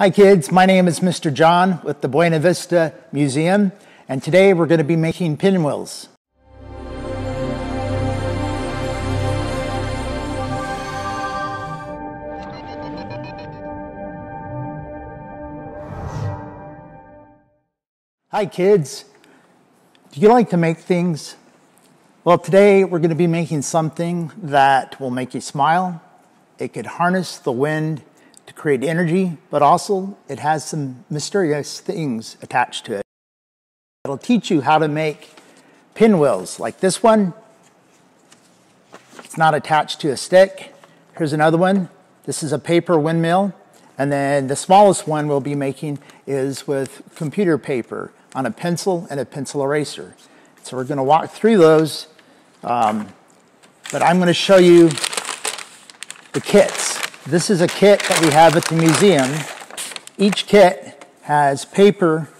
Hi kids, my name is Mr. John with the Buena Vista Museum and today we're going to be making pinwheels. Hi kids, do you like to make things? Well today we're going to be making something that will make you smile. It could harness the wind to create energy, but also it has some mysterious things attached to it. It'll teach you how to make pinwheels like this one. It's not attached to a stick. Here's another one. This is a paper windmill. And then the smallest one we'll be making is with computer paper on a pencil and a pencil eraser. So we're going to walk through those, um, but I'm going to show you the kits. This is a kit that we have at the museum. Each kit has paper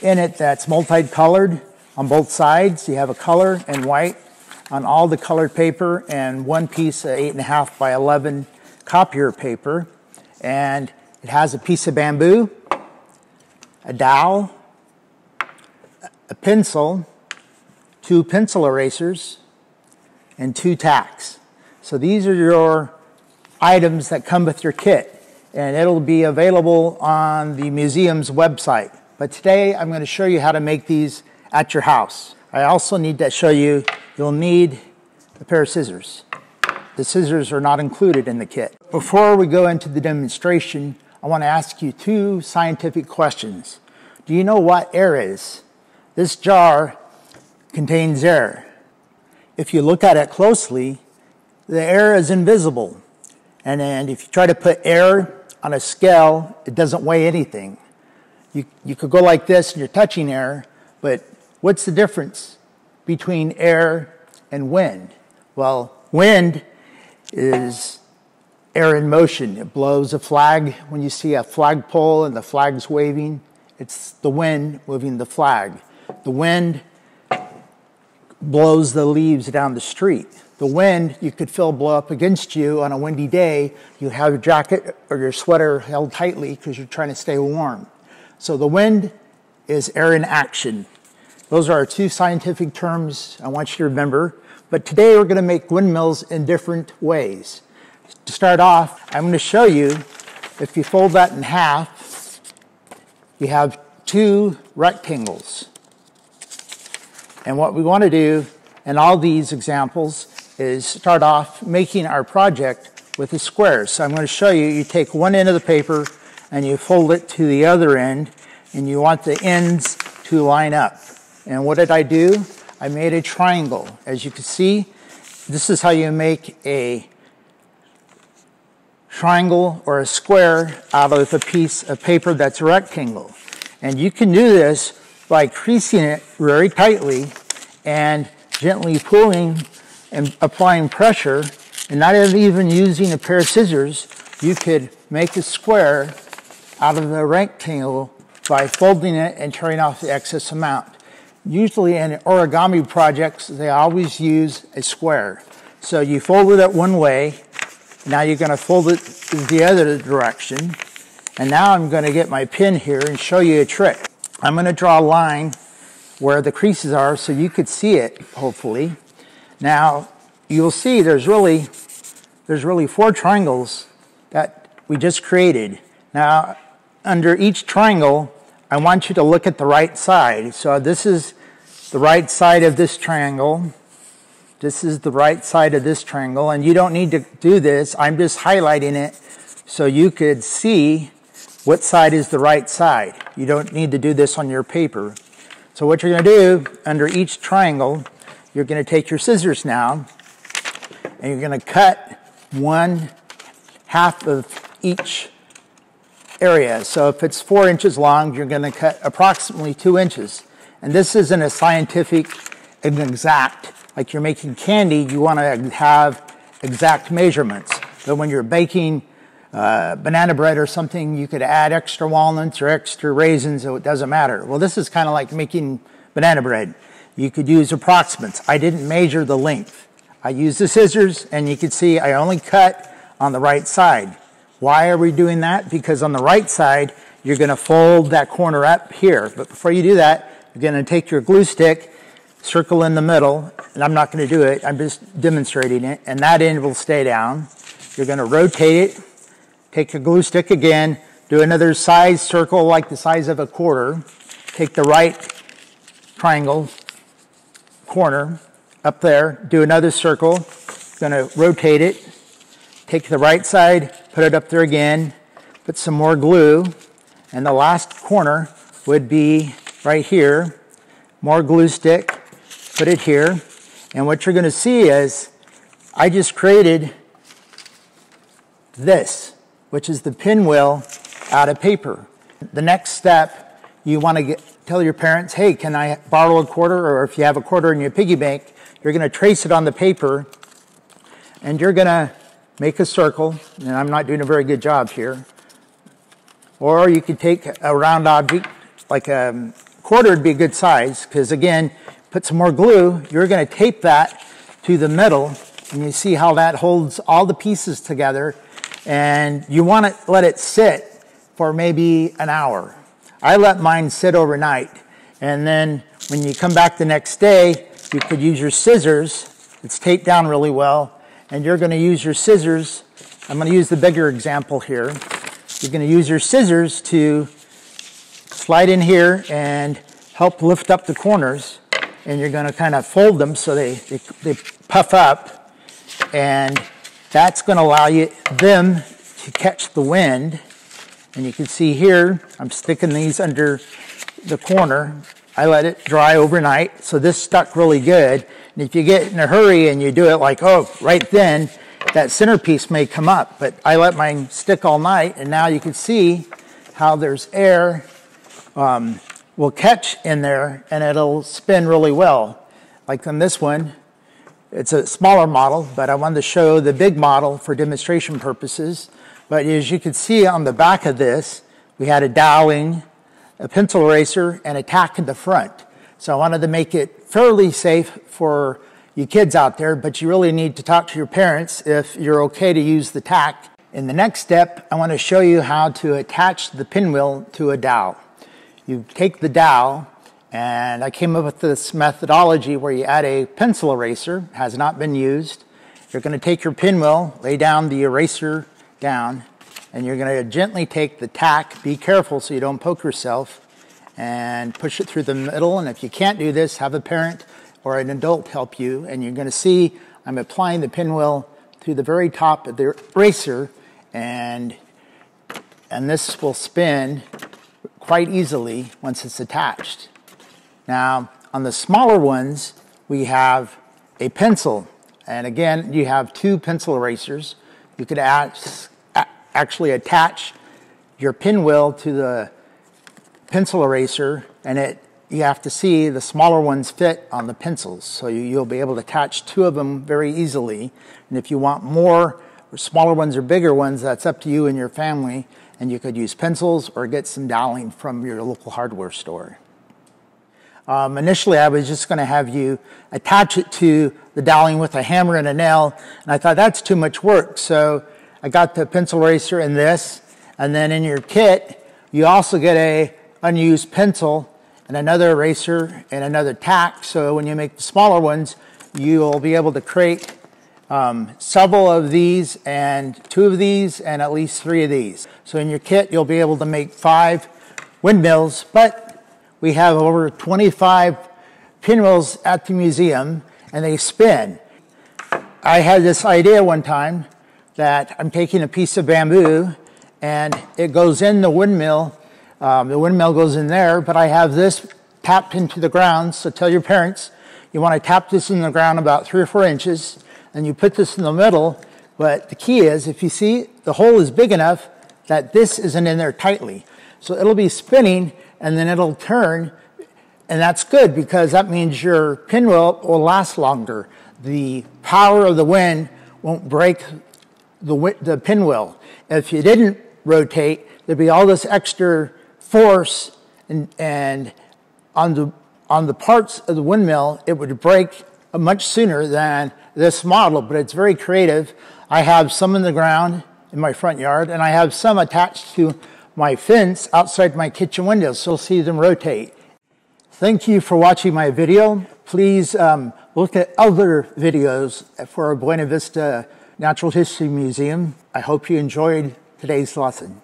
in it that's multicolored on both sides. You have a color and white on all the colored paper and one piece of 8.5 by 11 copier paper. And it has a piece of bamboo, a dowel, a pencil, two pencil erasers, and two tacks. So these are your items that come with your kit, and it'll be available on the museum's website. But today I'm going to show you how to make these at your house. I also need to show you, you'll need a pair of scissors. The scissors are not included in the kit. Before we go into the demonstration, I want to ask you two scientific questions. Do you know what air is? This jar contains air. If you look at it closely, the air is invisible. And, and if you try to put air on a scale, it doesn't weigh anything. You, you could go like this and you're touching air, but what's the difference between air and wind? Well, wind is air in motion. It blows a flag when you see a flagpole and the flag's waving. It's the wind moving the flag. The wind blows the leaves down the street. The wind you could feel blow up against you on a windy day. You have your jacket or your sweater held tightly because you're trying to stay warm. So the wind is air in action. Those are our two scientific terms I want you to remember. But today we're going to make windmills in different ways. To start off, I'm going to show you if you fold that in half, you have two rectangles. And what we want to do in all these examples is start off making our project with a square. So I'm going to show you, you take one end of the paper and you fold it to the other end and you want the ends to line up. And what did I do? I made a triangle. As you can see, this is how you make a triangle or a square out of a piece of paper that's a rectangle. And you can do this by creasing it very tightly and gently pulling and applying pressure and not even using a pair of scissors, you could make a square out of a rectangle by folding it and tearing off the excess amount. Usually in origami projects, they always use a square. So you fold it up one way, now you're going to fold it the other direction. And now I'm going to get my pin here and show you a trick. I'm going to draw a line where the creases are so you could see it, hopefully. Now, you'll see there's really, there's really four triangles that we just created. Now, under each triangle, I want you to look at the right side. So this is the right side of this triangle. This is the right side of this triangle, and you don't need to do this. I'm just highlighting it so you could see what side is the right side. You don't need to do this on your paper. So what you're going to do under each triangle, you're going to take your scissors now and you're going to cut one half of each area. So if it's four inches long, you're going to cut approximately two inches. And this isn't a scientific and exact, like you're making candy, you want to have exact measurements. But when you're baking uh, banana bread or something, you could add extra walnuts or extra raisins, so it doesn't matter. Well, this is kind of like making banana bread. You could use approximates. I didn't measure the length. I used the scissors, and you can see I only cut on the right side. Why are we doing that? Because on the right side, you're going to fold that corner up here. But before you do that, you're going to take your glue stick, circle in the middle, and I'm not going to do it. I'm just demonstrating it. And that end will stay down. You're going to rotate it, take your glue stick again, do another size circle like the size of a quarter. Take the right triangle corner up there, do another circle. To rotate it, take the right side, put it up there again, put some more glue, and the last corner would be right here. More glue stick, put it here. And what you're to see is I just created this, which is the pinwheel out of paper. The next step, you want to get, tell your parents, hey, can I borrow a quarter? Or if you have a quarter in your piggy bank, you're going to trace it on the paper and you're going to make a circle. And I'm not doing a very good job here. Or you could take a round object, like a quarter would be a good size, because again, put some more glue, you're going to tape that to the middle, and you see how that holds all the pieces together, and you want to let it sit for maybe an hour. I let mine sit overnight, and then when you come back the next day, you could use your scissors. It's taped down really well, and you're going to use your scissors. I'm going to use the bigger example here. You're going to use your scissors to slide in here and help lift up the corners. And you're going to kind of fold them so they, they, they puff up. And that's going to allow you them to catch the wind. And you can see here, I'm sticking these under the corner. I let it dry overnight, so this stuck really good. And if you get in a hurry and you do it like, oh, right then, that centerpiece may come up, but I let mine stick all night, and now you can see how there's air um, will catch in there, and it'll spin really well. Like on this one, it's a smaller model, but I wanted to show the big model for demonstration purposes. But as you can see on the back of this, we had a doweling, a pencil eraser, and a tack in the front. So I wanted to make it fairly safe for you kids out there, but you really need to talk to your parents if you're okay to use the tack. In the next step, I want to show you how to attach the pinwheel to a dowel. You take the dowel, and I came up with this methodology where you add a pencil eraser, has not been used. You're going to take your pinwheel, lay down the eraser down, and you're going to gently take the tack, be careful so you don't poke yourself, and push it through the middle. And if you can't do this, have a parent or an adult help you, and you're going to see I'm applying the pinwheel to the very top of the eraser, and, and this will spin quite easily once it's attached. Now, on the smaller ones, we have a pencil, and again, you have two pencil erasers. You could actually attach your pinwheel to the pencil eraser, and it you have to see the smaller ones fit on the pencils. So you, will be able to attach two of them very easily. And if you want more, or smaller ones or bigger ones, that's up to you and your family. And you could use pencils or get some doweling from your local hardware store. Um, initially, I was just going to have you attach it to the doweling with a hammer and a nail. And I thought that's too much work. So I got the pencil eraser in this. And then in your kit, you also get a unused pencil and another eraser and another tack. So when you make the smaller ones, you'll be able to create um, several of these and two of these and at least three of these. So in your kit, you'll be able to make five windmills, but we have over 25 pinwheels at the museum and they spin. I had this idea one time that I'm taking a piece of bamboo and it goes in the windmill um, the windmill goes in there, but I have this tapped into the ground. So tell your parents you want to tap this in the ground about three or four inches, and you put this in the middle. But the key is, if you see the hole is big enough that this isn't in there tightly. So it'll be spinning and then it'll turn, and that's good because that means your pinwheel will last longer. The power of the wind won't break the, the pinwheel. If you didn't rotate, there'd be all this extra force and, and on the on the parts of the windmill, it would break much sooner than this model, but it's very creative. I have some in the ground in my front yard, and I have some attached to my fence outside my kitchen windows, so you'll see them rotate. Thank you for watching my video. Please um, look at other videos for Buena Vista Natural History Museum. I hope you enjoyed today's lesson.